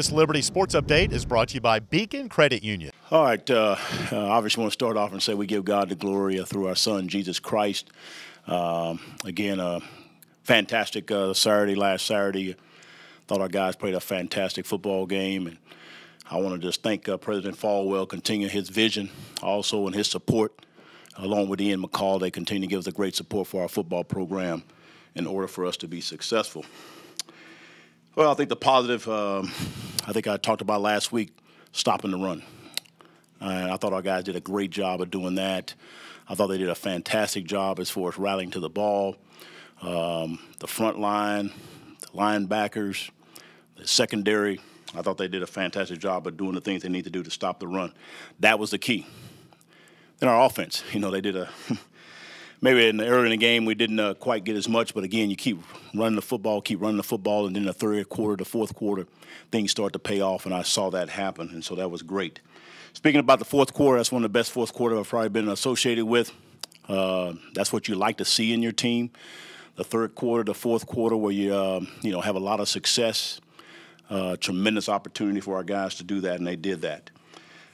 This Liberty Sports Update is brought to you by Beacon Credit Union. All right. Uh, uh, obviously, want to start off and say we give God the glory uh, through our Son, Jesus Christ. Um, again, a fantastic uh, Saturday, last Saturday. Thought our guys played a fantastic football game. And I want to just thank uh, President Falwell, continue his vision, also in his support, along with Ian McCaw. They continue to give us a great support for our football program in order for us to be successful. Well, I think the positive, um, I think I talked about last week, stopping the run. And I thought our guys did a great job of doing that. I thought they did a fantastic job as far as rallying to the ball. Um, the front line, the linebackers, the secondary, I thought they did a fantastic job of doing the things they need to do to stop the run. That was the key. Then our offense, you know, they did a maybe in the early in the game we didn't uh, quite get as much, but again, you keep running the football, keep running the football, and then the third quarter, the fourth quarter, things start to pay off, and I saw that happen, and so that was great. Speaking about the fourth quarter, that's one of the best fourth quarter I've probably been associated with. Uh, that's what you like to see in your team. The third quarter, the fourth quarter, where you uh, you know have a lot of success. Uh, tremendous opportunity for our guys to do that, and they did that.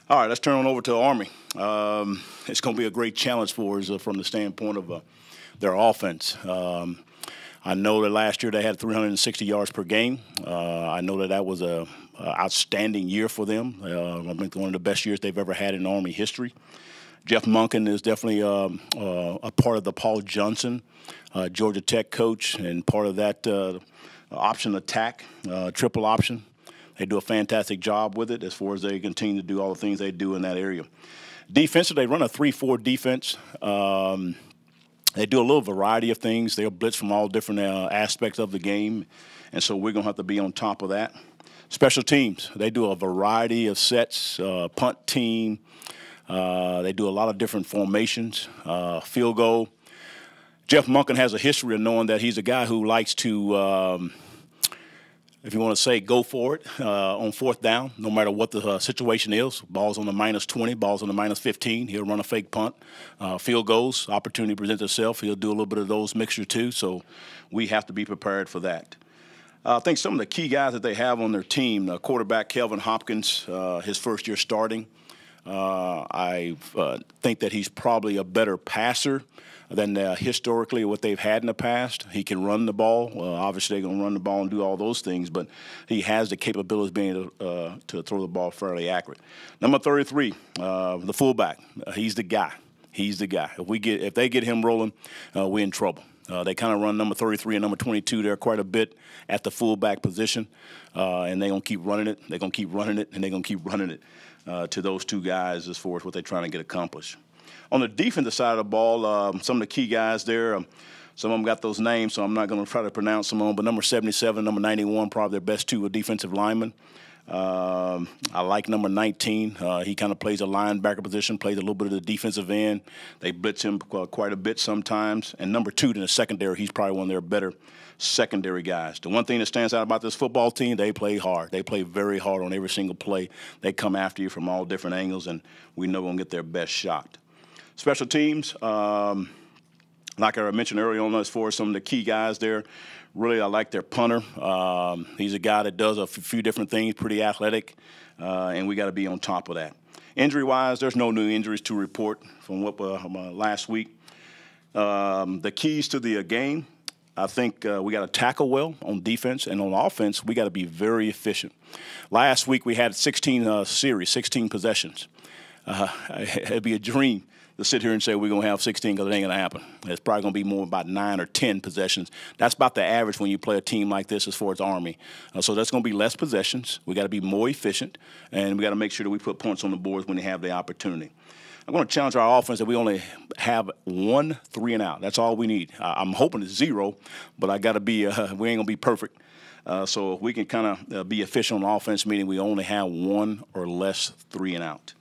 All right, let's turn on over to the Army. Um, it's going to be a great challenge for us uh, from the standpoint of uh, their offense. Um, I know that last year they had 360 yards per game. Uh, I know that that was a, a outstanding year for them. Uh, I think one of the best years they've ever had in Army history. Jeff Monken is definitely um, uh, a part of the Paul Johnson, uh, Georgia Tech coach, and part of that option attack, triple option. They do a fantastic job with it as far as they continue to do all the things they do in that area. Defensive, they run a 3 4 defense. Um, they do a little variety of things. They'll blitz from all different uh, aspects of the game, and so we're going to have to be on top of that. Special teams, they do a variety of sets, uh, punt team. Uh, they do a lot of different formations, uh, field goal. Jeff Monken has a history of knowing that he's a guy who likes to. Um, if you want to say go for it uh, on fourth down, no matter what the uh, situation is. Balls on the minus 20, balls on the minus 15. He'll run a fake punt. Uh, field goals, opportunity presents itself. He'll do a little bit of those mixture too. So we have to be prepared for that. Uh, I think some of the key guys that they have on their team, uh, quarterback Kelvin Hopkins, uh, his first year starting. I think that he's probably a better passer than uh, historically what they've had in the past. He can run the ball. Obviously, they're going to run the ball and do all those things, but he has the capabilities being able uh, to throw the ball fairly accurate. Number 33, uh, the fullback. Uh, he's the guy. He's the guy. If we get if they get him rolling, uh, we're in trouble. Uh, they kind of run number 33 and number 22 there quite a bit at the fullback position, uh, and they're going to keep running it. They're going to keep running it, and they're going to keep running it uh, to those two guys as far as what they're trying to get accomplished. On the defensive side of the ball, um, some of the key guys there. Um, some of them got those names, so I'm not going to try to pronounce them on. But number 77, number 91, probably their best two defensive linemen. Um, I like number 19. Uh, he kind of plays a linebacker position, plays a little bit of the defensive end. They blitz him quite a bit sometimes. And number two, in the secondary, he's probably one of their better secondary guys. The one thing that stands out about this football team, they play hard. They play very hard on every single play. They come after you from all different angles, and we know we're going to get their best shot. Special teams, um, like I mentioned earlier on, as far as some of the key guys there, really I like their punter. Um, he's a guy that does a few different things, pretty athletic, uh, and we got to be on top of that. Injury wise, there's no new injuries to report from what uh, uh, last week. Um, the keys to the uh, game, I think uh, we got to tackle well on defense and on offense. We got to be very efficient. Last week we had 16 uh, series, 16 possessions. Uh, it'd be a dream to sit here and say we're going to have 16 because it ain't going to happen. It's probably going to be more about nine or 10 possessions. That's about the average when you play a team like this as far as Army. Uh, so that's going to be less possessions. We got to be more efficient, and we got to make sure that we put points on the boards when they have the opportunity. I'm going to challenge our offense that we only have one three and out. That's all we need. I'm hoping it's zero, but I got to be. Uh, we ain't going to be perfect. Uh, so if we can kind of uh, be efficient on offense, meaning we only have one or less three and out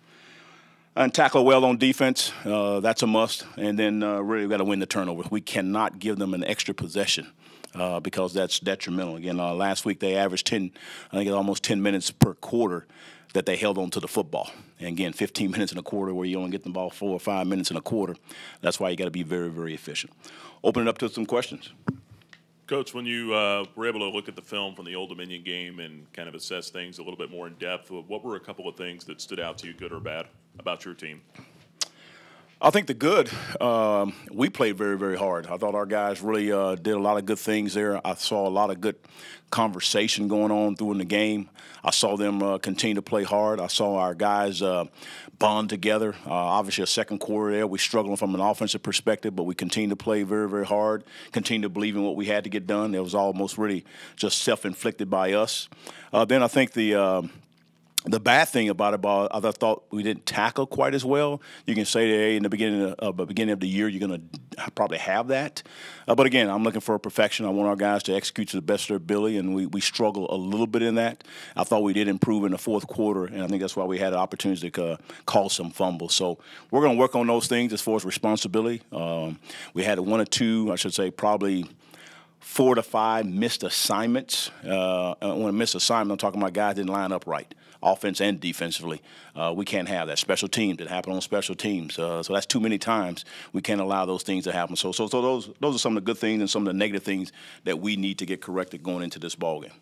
and tackle well on defense. Uh, that's a must. And then uh, really, got to win the turnover. We cannot give them an extra possession. Uh, because that's detrimental. Again, uh, last week they averaged 10, I think it's almost 10 minutes per quarter that they held on to the football. And again, 15 minutes in a quarter where you only get the ball four or five minutes in a quarter. That's why you got to be very, very efficient. Open it up to some questions. Coach, when you uh, were able to look at the film from the Old Dominion game and kind of assess things a little bit more in depth, what were a couple of things that stood out to you, good or bad, about your team? I think the good, um, we played very, very hard. I thought our guys really uh, did a lot of good things there. I saw a lot of good conversation going on during the game. I saw them uh, continue to play hard. I saw our guys uh, bond together. Uh, obviously, a second quarter there, we struggling from an offensive perspective, but we continue to play very, very hard. Continue to believe in what we had to get done. It was almost really just self-inflicted by us. Uh, then I think the um, the bad thing about it, about I thought we didn't tackle quite as well. You can say that hey, in the beginning of the beginning of the year, you're going to probably have that. Uh, but again, I'm looking for perfection. I want our guys to execute to the best of their ability, and we, we struggle a little bit in that. I thought we did improve in the fourth quarter, and I think that's why we had opportunities to uh, call some fumbles. So we're going to work on those things as far as responsibility. Um, we had one or two, I should say, probably four to five missed assignments. Uh, when I miss assignment, I'm talking about guys didn't line up right offense and defensively. Uh, we can't have that. Special teams, it happened on special teams. Uh, so that's too many times. We can't allow those things to happen. So, so, so those, those are some of the good things and some of the negative things that we need to get corrected going into this ball game.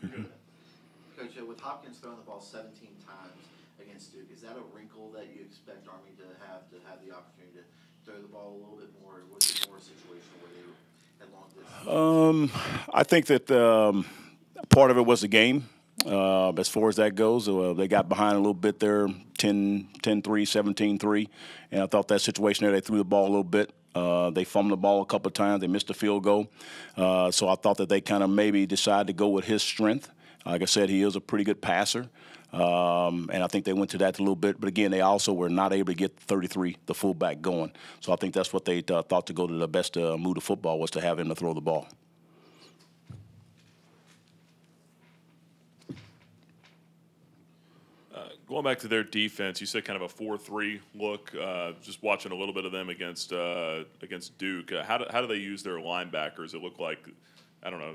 Coach, with Hopkins throwing the ball 17 times against Duke, is that a wrinkle that you expect Army to have to have the opportunity to throw the ball a little bit more? Was it more situational where they um, I think that um, part of it was the game. Uh, as far as that goes, uh, they got behind a little bit there, 10, 10 3, 17 3. And I thought that situation there, they threw the ball a little bit. Uh, they fumbled the ball a couple of times. They missed a field goal. Uh, so I thought that they kind of maybe decided to go with his strength. Like I said, he is a pretty good passer. Um, and I think they went to that a little bit. But again, they also were not able to get 33, the fullback, going. So I think that's what they uh, thought to go to the best uh, mood of football was to have him to throw the ball. Uh, going back to their defense, you said kind of a four-three look. Uh, just watching a little bit of them against uh, against Duke. How do how do they use their linebackers? It looked like I don't know.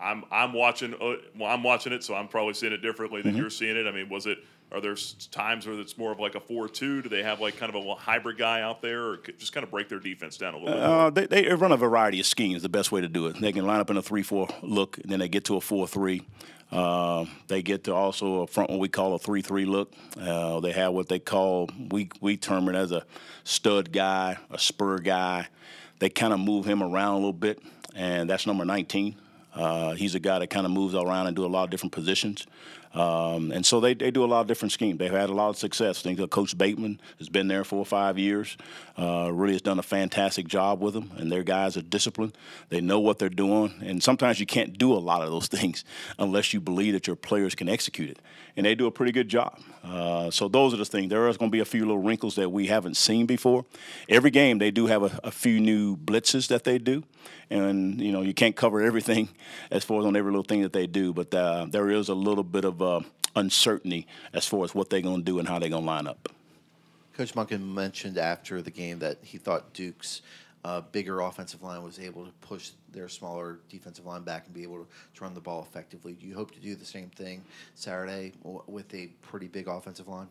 I'm I'm watching uh, well, I'm watching it, so I'm probably seeing it differently than mm-hmm. you're seeing it. I mean, was it? Are there times where it's more of like a four-two? Do they have like kind of a hybrid guy out there, or just kind of break their defense down a little bit? Uh, they, they run a variety of schemes. The best way to do it. They can line up in a three-four look, and then they get to a four-three. Uh, they get to also a front what we call a three-three look. Uh, they have what they call we we term it as a stud guy, a spur guy. They kind of move him around a little bit, and that's number 19. Uh, he's a guy that kind of moves around and do a lot of different positions. Um, and so they, they do a lot of different schemes. They've had a lot of success. I think Coach Bateman has been there four or five years, uh, really has done a fantastic job with them, and their guys are disciplined. They know what they're doing, and sometimes you can't do a lot of those things unless you believe that your players can execute it. And they do a pretty good job. Uh, so those are the things. There are going to be a few little wrinkles that we haven't seen before. Every game, they do have a, a few new blitzes that they do and you know you can't cover everything as far as on every little thing that they do, but uh, there is a little bit of uh, uncertainty as far as what they're going to do and how they're going to line up. Coach Monken mentioned after the game that he thought Duke's uh, bigger offensive line was able to push their smaller defensive line back and be able to run the ball effectively. Do you hope to do the same thing Saturday with a pretty big offensive line?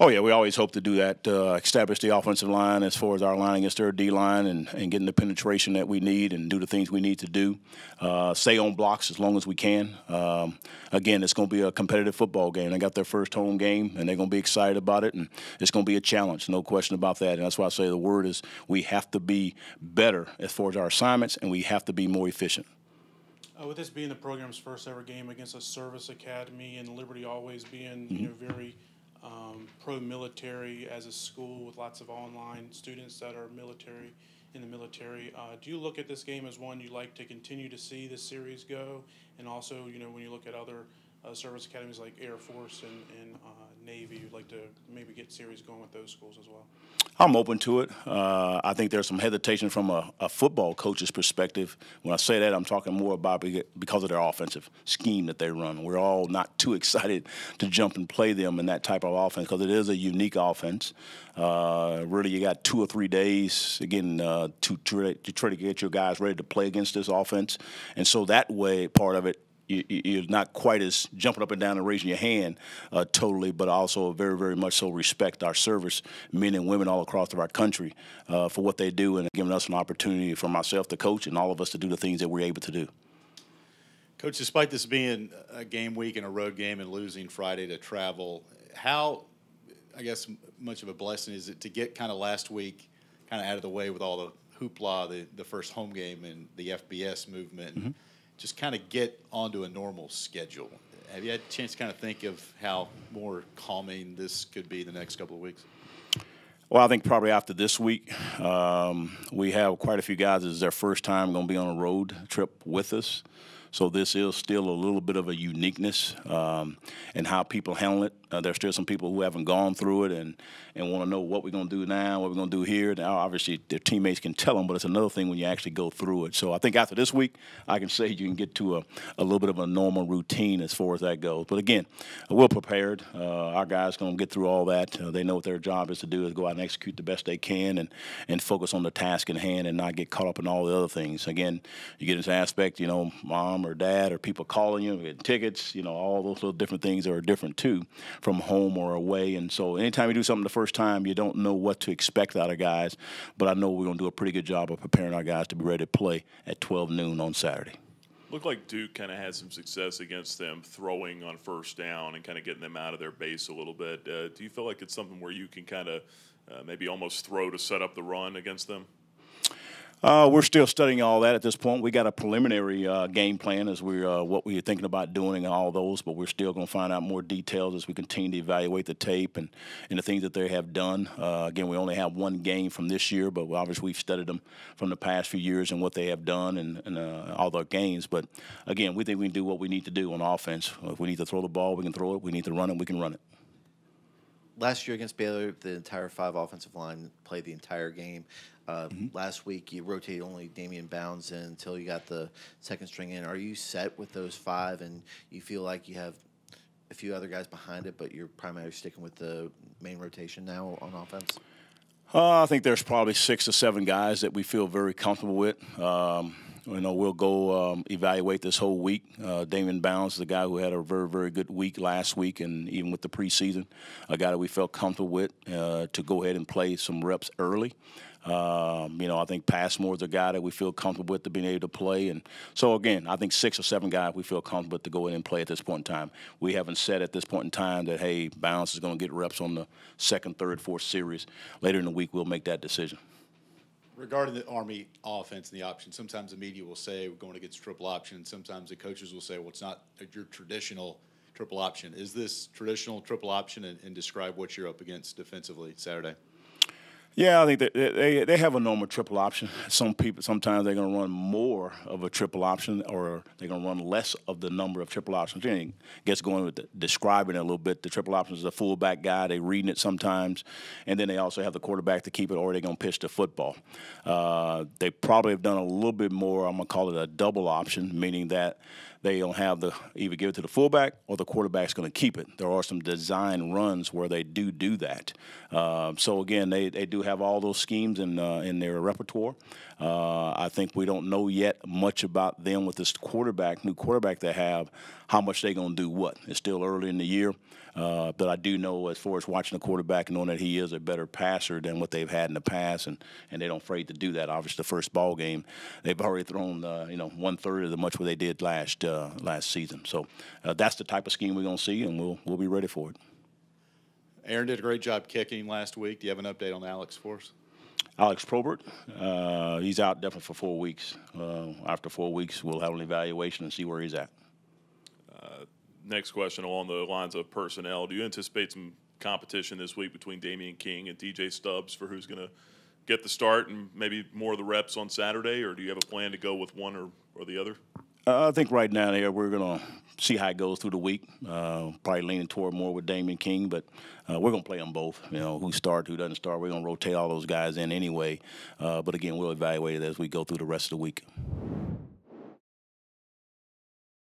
Oh yeah, we always hope to do that. Uh, establish the offensive line as far as our line against their D line, and, and getting the penetration that we need, and do the things we need to do. Uh, stay on blocks as long as we can. Um, again, it's going to be a competitive football game. They got their first home game, and they're going to be excited about it, and it's going to be a challenge, no question about that. And that's why I say the word is we have to be better as far as our assignments, and we have to be more efficient. Uh, with this being the program's first ever game against a service academy, and Liberty always being mm-hmm. you know very um, pro-military as a school with lots of online students that are military in the military. Uh, do you look at this game as one you like to continue to see this series go? And also, you know, when you look at other uh, service academies like Air Force and, and uh, Navy, you'd like to maybe get series going with those schools as well? I'm open to it. Uh, I think there's some hesitation from a, a, football coach's perspective. When I say that, I'm talking more about because of their offensive scheme that they run. We're all not too excited to jump and play them in that type of offense because it is a unique offense. Uh, really, you got two or three days again uh, to, try, to try to get your guys ready to play against this offense, and so that way, part of it you, you're not quite as jumping up and down and raising your hand uh, totally, but also very, very much so respect our service men and women all across our country uh, for what they do and giving us an opportunity for myself to coach and all of us to do the things that we're able to do. Coach, despite this being a game week and a road game and losing Friday to travel, how, I guess, much of a blessing is it to get kind of last week kind of out of the way with all the hoopla, the, the first home game and the FBS movement? Mm-hmm just kind of get onto a normal schedule. Have you had a chance to kind of think of how more calming this could be the next couple of weeks? Well, I think probably after this week, um, we have quite a few guys. This is their first time going to be on a road trip with us. So this is still a little bit of a uniqueness um, in how people handle it. Uh, there's still some people who haven't gone through it and, and want to know what we're going to do now, what we're going to do here. Now, obviously, their teammates can tell them, but it's another thing when you actually go through it. So I think after this week, I can say you can get to a, a little bit of a normal routine as far as that goes. But again, we're prepared. Uh, our guys going to get through all that. Uh, they know what their job is to do is go out and execute the best they can and, and focus on the task in hand and not get caught up in all the other things. Again, you get into aspect, you know, mom or dad or people calling you, getting tickets, you know, all those little different things are different too from home or away. And so anytime you do something the first time, you don't know what to expect out of guys. But I know we're going to do a pretty good job of preparing our guys to be ready to play at 12 noon on Saturday. Looked like Duke kind of had some success against them throwing on first down and kind of getting them out of their base a little bit. Uh, do you feel like it's something where you can kind of uh, maybe almost throw to set up the run against them? Uh, we're still studying all that at this point. We got a preliminary uh, game plan as we're uh, what we're thinking about doing and all those, but we're still going to find out more details as we continue to evaluate the tape and, and the things that they have done. Uh, again, we only have one game from this year, but obviously we've studied them from the past few years and what they have done and, and uh, all their games. But again, we think we can do what we need to do on offense. If we need to throw the ball, we can throw it. We need to run it, we can run it last year against Baylor, the entire five offensive line played the entire game. Uh, mm-hmm. Last week, you rotated only Damian Bounds in until you got the second string in. Are you set with those five, and you feel like you have a few other guys behind it, but you're primarily sticking with the main rotation now on offense? Uh, I think there's probably six or seven guys that we feel very comfortable with. Um, you know, we'll go um, evaluate this whole week. Uh, Damon Bounds the guy who had a very, very good week last week, and even with the preseason, a guy that we felt comfortable with uh, to go ahead and play some reps early. Um, you know, I think Passmore is a guy that we feel comfortable with to being able to play. And so, again, I think six or seven guys we feel comfortable with to go in and play at this point in time. We haven't said at this point in time that, hey, Bounds is going to get reps on the second, third, fourth series. Later in the week, we'll make that decision regarding the Army offense and the option, sometimes the media will say we're going against triple option. Sometimes the coaches will say, well, it's not your traditional triple option. Is this traditional triple option? And, and describe what you're up against defensively Saturday. Yeah, I think they they have a normal triple option. Some people sometimes they're going to run more of a triple option, or they're going to run less of the number of triple options. And gets going with the, describing it a little bit. The triple option is a fullback guy. They reading it sometimes, and then they also have the quarterback to keep it, or they're going to pitch the football. Uh, they probably have done a little bit more. I'm going to call it a double option, meaning that they don't have the either give it to the fullback or the quarterback's going to keep it. There are some design runs where they do do that. Uh, so again, they, they do have all those schemes in uh, in their repertoire. Uh, I think we don't know yet much about them with this quarterback, new quarterback they have, how much they're going to do what. It's still early in the year. Uh, but I do know, as far as watching the quarterback and knowing that he is a better passer than what they've had in the past, and, and they don't afraid to do that. Obviously, the first ball game, they've already thrown uh, you know one third of the much what they did last uh, last season. So uh, that's the type of scheme we're going to see, and we'll we'll be ready for it. Aaron did a great job kicking last week. Do you have an update on Alex for us? Alex Probert, uh, he's out definitely for four weeks. Uh, after four weeks, we'll have an evaluation and see where he's at. Next question along the lines of personnel. Do you anticipate some competition this week between Damian King and DJ Stubbs for who's going to get the start and maybe more of the reps on Saturday, or do you have a plan to go with one or, or the other? Uh, I think right now here we're going to see how it goes through the week. Uh, probably leaning toward more with Damian King, but uh, we're going to play them both. You know, who starts, who doesn't start. We're going to rotate all those guys in anyway. Uh, but again, we'll evaluate it as we go through the rest of the week.